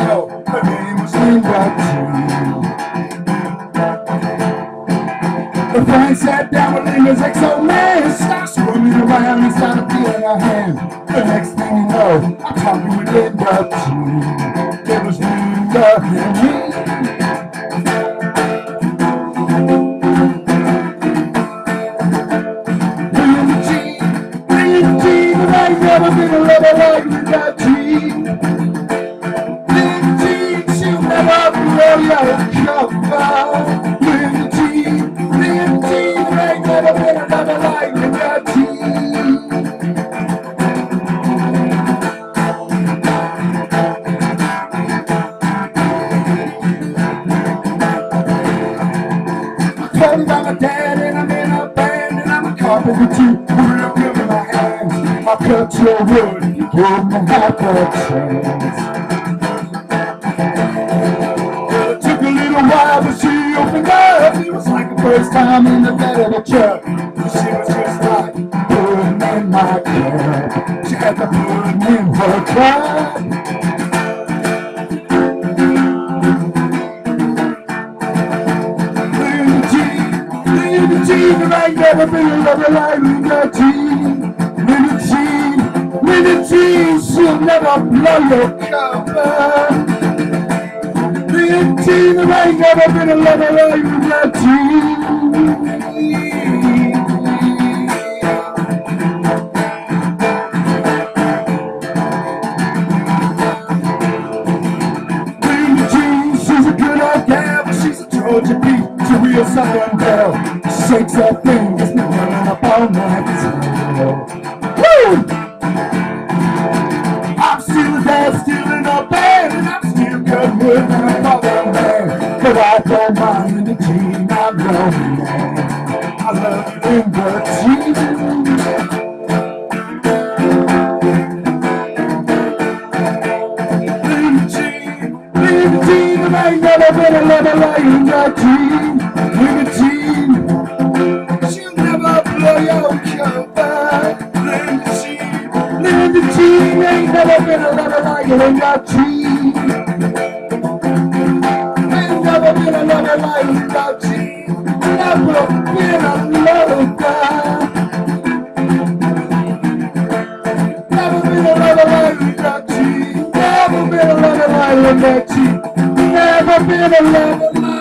The my name is Timbuktu. The friend sat down with him as exo man. Stop swimming around and started feeling our hand. The next thing you know, I'm talking with Timbuktu. It was New York and me. never been alone. I a lover like. Told about my dad and I'm in a band and I'm a carpenter too. Real good with my hands. I'll cut your wood you give me half a chance. First time in the bed of a truck. She was just like putting in my cup. She had the pudding in her cup. Linda Jean, but I ain't never been a lover like Linda Jean. Linda Jean, Linda Jean, she'll never blow your cover. Linda Jean, I ain't never been a lover like Linda G. She's a good old gal, but she's a Georgia beat. She's a real southern girl. Shakes her fingers, me running up all night. Woo! I'm still there, a band, and I'm still good with another man. But I don't mind Linda Jean, I'm lonely man. I love you, ain't never been a lover like Linda Jean. Linda Jean, she'll never been a lover like. Ain't never been a lover like. Never Never been a lover like